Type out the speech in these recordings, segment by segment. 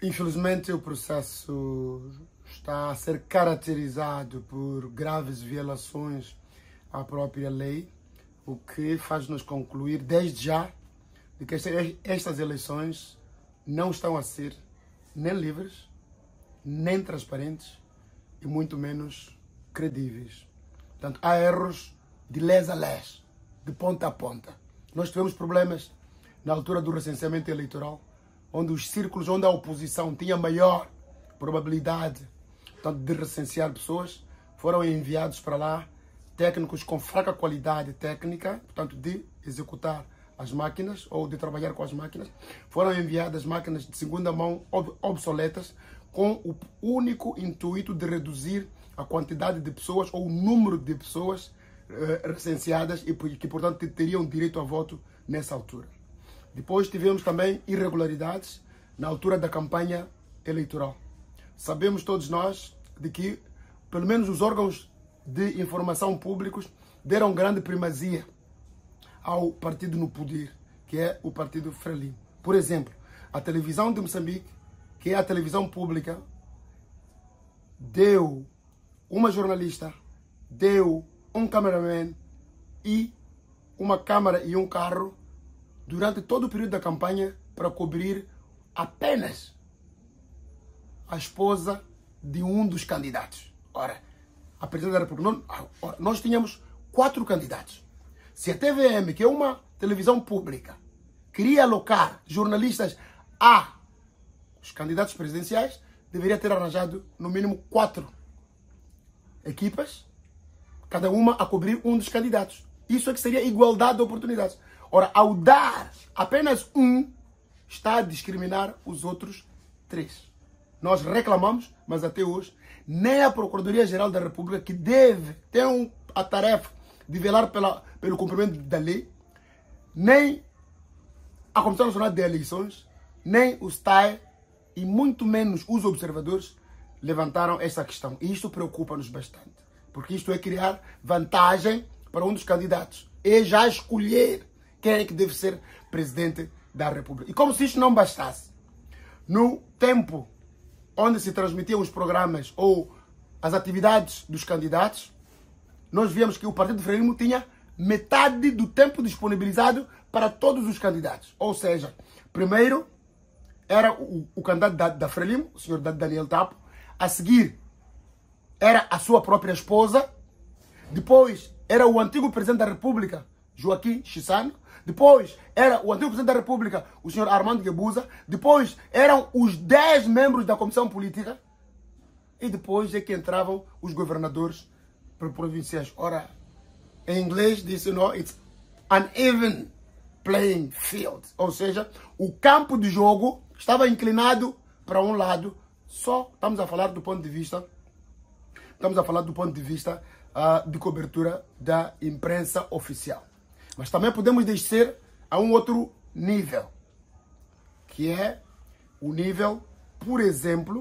Infelizmente, o processo está a ser caracterizado por graves violações à própria lei, o que faz-nos concluir, desde já, de que estas eleições não estão a ser nem livres, nem transparentes e muito menos credíveis. Portanto, há erros de les a les, de ponta a ponta. Nós tivemos problemas na altura do recenseamento eleitoral, onde os círculos onde a oposição tinha maior probabilidade portanto, de recensear pessoas, foram enviados para lá técnicos com fraca qualidade técnica, portanto, de executar as máquinas ou de trabalhar com as máquinas. Foram enviadas máquinas de segunda mão obsoletas com o único intuito de reduzir a quantidade de pessoas ou o número de pessoas eh, recenseadas e que, portanto, teriam direito a voto nessa altura. Depois tivemos também irregularidades na altura da campanha eleitoral. Sabemos todos nós de que, pelo menos os órgãos de informação públicos deram grande primazia ao partido no poder, que é o partido Frelimo. Por exemplo, a televisão de Moçambique, que é a televisão pública, deu uma jornalista, deu um cameraman e uma câmara e um carro durante todo o período da campanha para cobrir apenas a esposa de um dos candidatos. Ora, a presidente da República, ora, nós tínhamos quatro candidatos. Se a TVM, que é uma televisão pública, queria alocar jornalistas a os candidatos presidenciais, deveria ter arranjado no mínimo quatro equipas, cada uma a cobrir um dos candidatos. Isso é que seria igualdade de oportunidades. Ora, ao dar apenas um, está a discriminar os outros três. Nós reclamamos, mas até hoje, nem a Procuradoria-Geral da República, que deve, tem a tarefa de velar pela, pelo cumprimento da lei, nem a Comissão Nacional de Eleições, nem o STAE e muito menos os observadores levantaram essa questão. E isto preocupa-nos bastante, porque isto é criar vantagem para um dos candidatos e já escolher quem é que deve ser presidente da República. E como se isto não bastasse, no tempo onde se transmitiam os programas ou as atividades dos candidatos, nós víamos que o Partido Frelimo tinha metade do tempo disponibilizado para todos os candidatos. Ou seja, primeiro era o, o candidato da, da Frelimo, o senhor Daniel Tapo, a seguir era a sua própria esposa, depois era o antigo presidente da República, Joaquim Chissano, depois era o antigo presidente da República, o senhor Armando Guebuza, depois eram os 10 membros da comissão política, e depois é que entravam os governadores provinciais. Ora, em inglês you know, it's uneven playing field. Ou seja, o campo de jogo estava inclinado para um lado. Só estamos a falar do ponto de vista, estamos a falar do ponto de vista uh, de cobertura da imprensa oficial. Mas também podemos descer a um outro nível, que é o nível, por exemplo,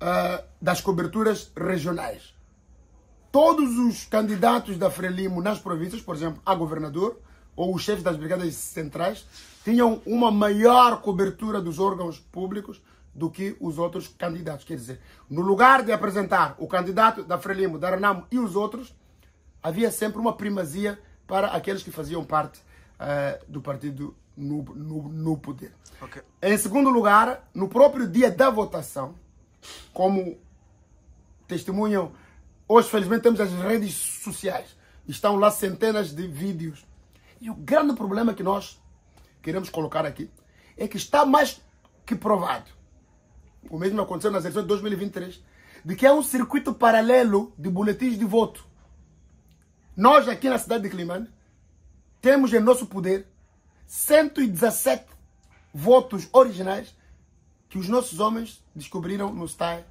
uh, das coberturas regionais. Todos os candidatos da Frelimo nas províncias, por exemplo, a governador ou os chefes das brigadas centrais, tinham uma maior cobertura dos órgãos públicos do que os outros candidatos. Quer dizer, no lugar de apresentar o candidato da Frelimo, da Renamo e os outros, havia sempre uma primazia para aqueles que faziam parte uh, do partido no, no, no poder. Okay. Em segundo lugar, no próprio dia da votação, como testemunham, hoje felizmente temos as redes sociais, estão lá centenas de vídeos. E o grande problema que nós queremos colocar aqui é que está mais que provado, o mesmo aconteceu nas eleições de 2023, de que há um circuito paralelo de boletins de voto nós aqui na cidade de Climane temos em nosso poder 117 votos originais que os nossos homens descobriram no STAI,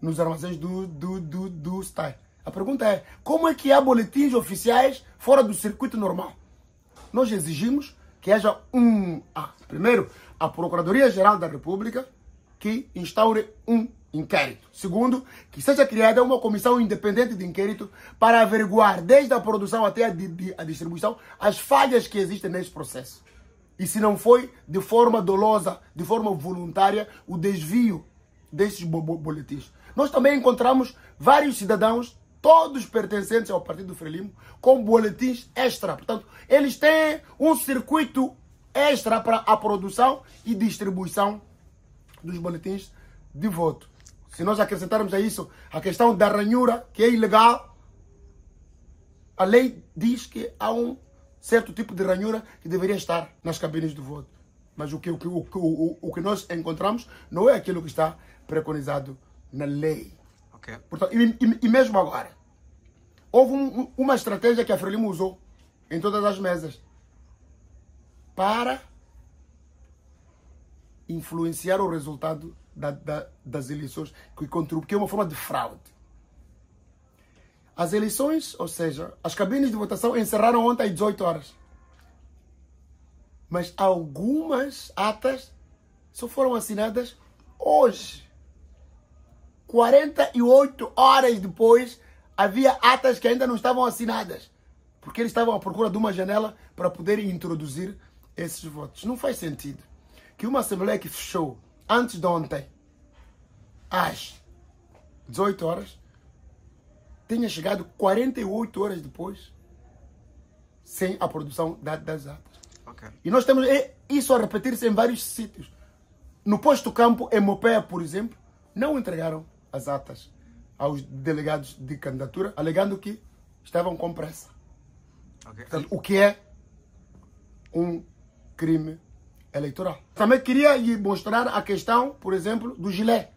nos armazéns do, do, do, do STAI. A pergunta é, como é que há boletins oficiais fora do circuito normal? Nós exigimos que haja um... Ah, primeiro, a Procuradoria-Geral da República que instaure um inquérito. Segundo, que seja criada uma comissão independente de inquérito para averiguar, desde a produção até a, di a distribuição, as falhas que existem nesse processo. e se não foi de forma dolosa, de forma voluntária, o desvio desses boletins. Nós também encontramos vários cidadãos, todos pertencentes ao Partido Frelimo, com boletins extra. Portanto, eles têm um circuito extra para a produção e distribuição dos boletins de voto. Se nós acrescentarmos a isso a questão da ranhura, que é ilegal, a lei diz que há um certo tipo de ranhura que deveria estar nas cabines de voto. Mas o que, o, que, o, o, o que nós encontramos não é aquilo que está preconizado na lei. Okay. Portanto, e, e, e, mesmo agora, houve um, uma estratégia que a Frelimo usou em todas as mesas para influenciar o resultado da, da, das eleições, que, que é uma forma de fraude. As eleições, ou seja, as cabines de votação encerraram ontem às 18 horas. Mas algumas atas só foram assinadas hoje. 48 horas depois, havia atas que ainda não estavam assinadas. Porque eles estavam à procura de uma janela para poder introduzir esses votos. Não faz sentido que uma Assembleia que fechou antes de ontem, às 18 horas, tenha chegado 48 horas depois sem a produção das atas. Okay. E nós temos isso a repetir-se em vários sítios. No posto campo, em Mopé, por exemplo, não entregaram as atas aos delegados de candidatura, alegando que estavam com pressa. Okay. Portanto, o que é um crime eleitoral. Também queria lhe mostrar a questão, por exemplo, do Gilé,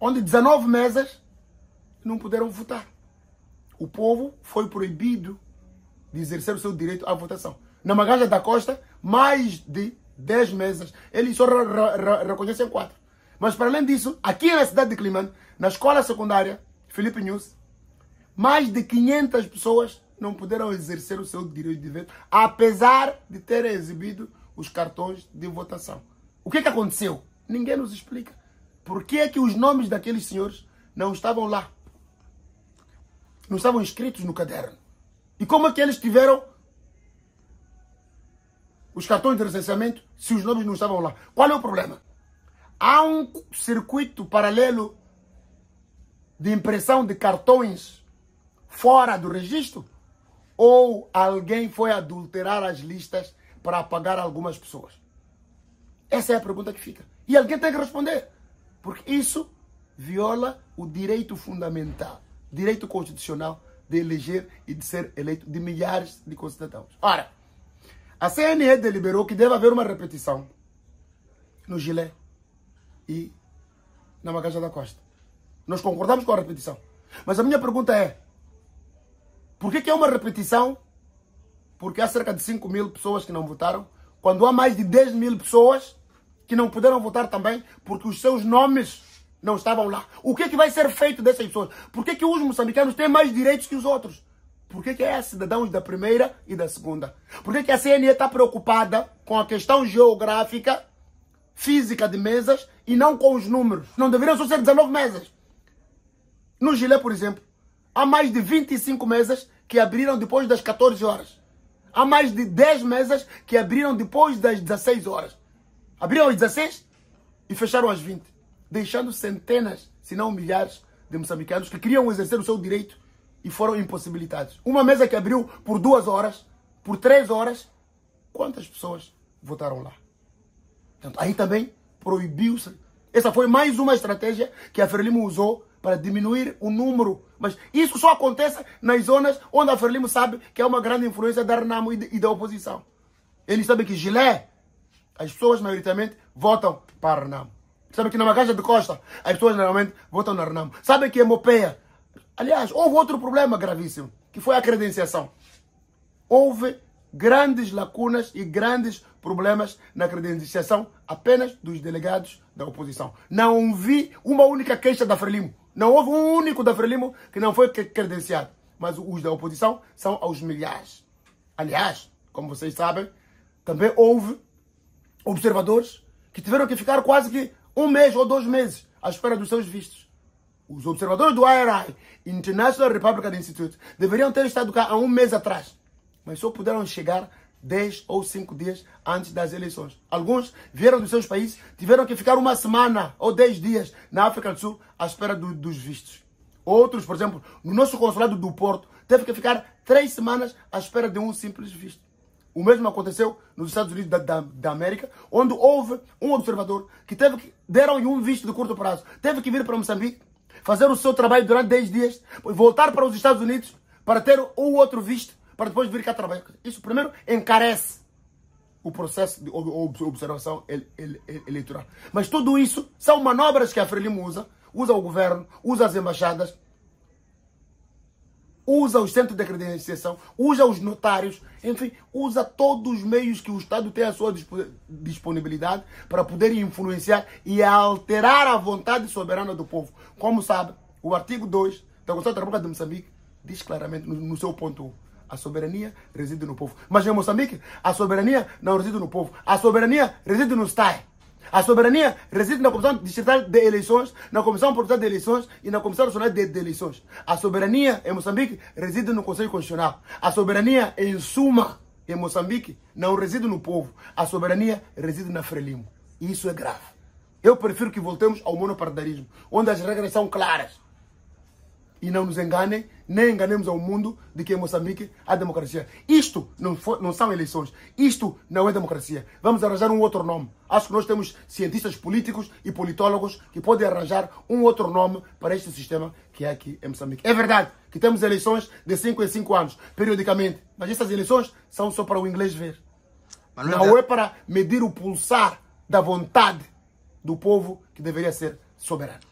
onde 19 mesas não puderam votar o povo foi proibido de exercer o seu direito à votação. Na Magaja da Costa, mais de 10 mesas. Eles só reconhecem quatro. Mas, para além disso, aqui na cidade de Climane, na escola secundária Felipe News, mais de 500 pessoas não puderam exercer o seu direito de voto, apesar de terem exibido os cartões de votação. O que, que aconteceu? Ninguém nos explica. Por que, é que os nomes daqueles senhores não estavam lá? não estavam inscritos no caderno. E como é que eles tiveram os cartões de recenseamento se os nomes não estavam lá? Qual é o problema? Há um circuito paralelo de impressão de cartões fora do registro? Ou alguém foi adulterar as listas para apagar algumas pessoas? Essa é a pergunta que fica. E alguém tem que responder. Porque isso viola o direito fundamental direito constitucional de eleger e de ser eleito de milhares de concidadãos. Ora, a CNE deliberou que deve haver uma repetição no Gilé e na Magaja da Costa. Nós concordamos com a repetição. Mas a minha pergunta é: por que, que é uma repetição? Porque há cerca de 5 mil pessoas que não votaram, quando há mais de 10 mil pessoas que não puderam votar também, porque os seus nomes não estavam lá. O que, é que vai ser feito dessas pessoas? Por que, que os moçambicanos têm mais direitos que os outros? Por que, que é cidadãos da primeira e da segunda? Por que, que a CNE está preocupada com a questão geográfica, física de mesas e não com os números? Não deveriam só ser 19 mesas. No Gilé, por exemplo, há mais de 25 mesas que abriram depois das 14 horas. Há mais de 10 mesas que abriram depois das 16 horas. Abriram às 16 e fecharam às 20 deixando centenas, se não milhares, de moçambicanos que queriam exercer o seu direito e foram impossibilitados. Uma mesa que abriu por duas horas, por três horas, quantas pessoas votaram lá? Portanto, aí também proibiu-se. Essa foi mais uma estratégia que a Frelimo usou para diminuir o número. Mas isso só acontece nas zonas onde a Frelimo sabe que é uma grande influência da Renamo e da oposição. Eles sabem que Gilé, as pessoas maioritariamente votam para Renamo. Sabe que na Magaja de Costa as pessoas normalmente votam na Renamo. Sabe que é Mopeia. Aliás, houve outro problema gravíssimo, que foi a credenciação. Houve grandes lacunas e grandes problemas na credenciação apenas dos delegados da oposição. Não vi uma única queixa da Frelimo. Não houve um único da Frelimo que não foi credenciado. Mas os da oposição são aos milhares. Aliás, como vocês sabem, também houve observadores que tiveram que ficar quase que um mês ou dois meses à espera dos seus vistos. Os observadores do IRI, International Republican Institute, deveriam ter estado cá há um mês atrás, mas só puderam chegar 10 ou 5 dias antes das eleições. Alguns vieram dos seus países, tiveram que ficar uma semana ou 10 dias na África do Sul à espera do, dos vistos. Outros, por exemplo, no nosso consulado do Porto, teve que ficar três semanas à espera de um simples visto. O mesmo aconteceu nos Estados Unidos da, da, da, América, onde houve um observador que teve que deram-lhe um visto de curto prazo, teve que vir para Moçambique, fazer o seu trabalho durante 10 dias, voltar para os Estados Unidos para ter o outro visto, para depois vir cá trabalhar. Isso primeiro encarece o processo de observação eleitoral. Mas tudo isso são manobras que a Frelimo usa, usa o governo, usa as embaixadas, usa os centros de credenciação, usa os notários, enfim, usa todos os meios que o Estado tem à sua disponibilidade para poder influenciar e alterar a vontade soberana do povo. Como sabe, o artigo 2 da Constituição da República de Moçambique diz claramente no, no seu ponto 1. A soberania reside no povo. Mas em Moçambique, a soberania não reside no povo. A soberania reside no Estado. A soberania reside na Comissão Distrital de Eleições, na Comissão Provincial de Eleições e na Comissão Nacional de, de, Eleições. A soberania em Moçambique reside no Conselho Constitucional. A soberania, em suma, em Moçambique, não reside no povo. A soberania reside na Frelimo. E isso é grave. Eu prefiro que voltemos ao monopartidarismo, onde as regras são claras. E não nos enganem, nem enganemos ao mundo de que em Moçambique há democracia. Isto não, for, não são eleições. Isto não é democracia. Vamos arranjar um outro nome. Acho que nós temos cientistas políticos e politólogos que podem arranjar um outro nome para este sistema que é aqui em Moçambique. É verdade que temos eleições de 5 em 5 anos, periodicamente. Mas essas eleições são só para o inglês ver. não é para medir o pulsar da vontade do povo que deveria ser soberano.